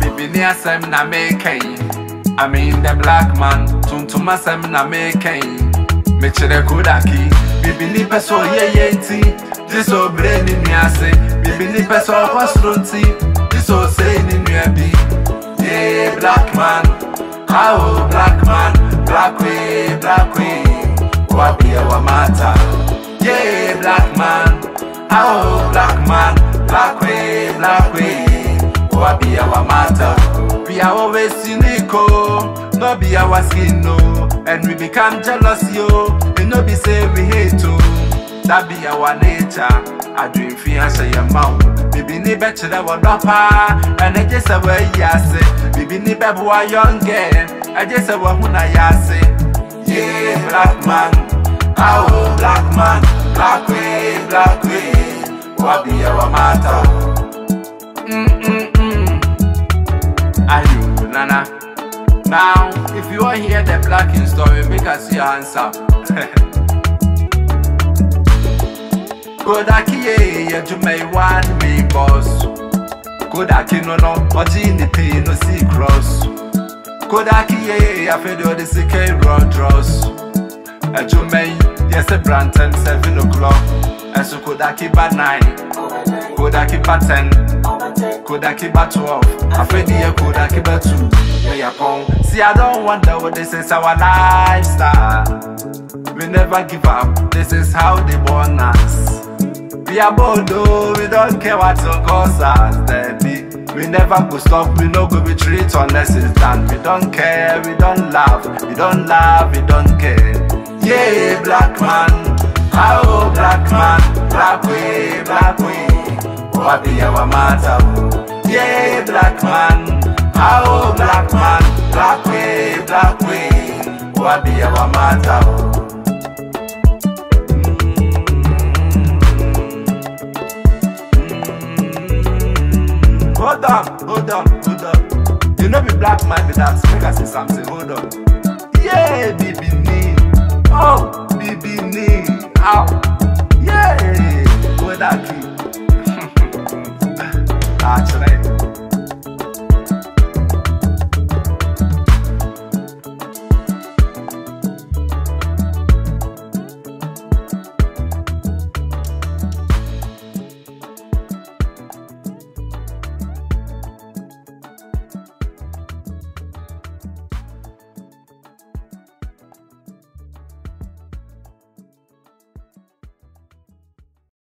Baby, near Sam I mean the black man, Tuntuma sem na makein. Me chere Kudaki, Bibi ni so ye yeti, this so brain in Yase, Baby, Nipa so was roti, this so saying in Yabi. Hey, black man, how black man, black way, black way wabia wamata yeah black man. Oh black man. Black way black way wabia wamata we are always unique oh. No be our skin no. And we become jealous yo. And no be say we hate oh. That be our nature. Adwin fi ahyɛ yɛn ma wo bibi ni bɛkyerɛ wɔ dɔ paa ɛna gye sɛ wɔayi ase bibi ni bɛboa young girl. Ɛgye sɛ wɔho na yɛ ase yeah black man oh black man black way black way wabi ɛwɔ mata mm-mm-mm ayo nana? Now if you wan hear the blacking story make i see your up Kodaki ye ye jumei one me boss. Kodaki no no oji ni pay no see cross Kodaki ye I feel the sick road dross. A yes a Branton seven o'clock. And so Kodaki by nine Kodaki by ten Kodaki by twelve. I feel the Kodaki by two. Me a pong See I don't wonder what this is our lifestyle. We never give up. This is how they born us. We are bold though, we don't care what will cause us, baby. We never go stop, we no go retreat unless it's done. We don't care, we don't laugh, we don't laugh, we don't care. Yeah, black man, oh black man, black way, black way. What be our matter? Yeah, black man, oh black man, black way, black way. What be our matter? Mm. Hold on, hold on, hold on. You know be black man be that. Make I say something. Hold on. Yeah, Yeah.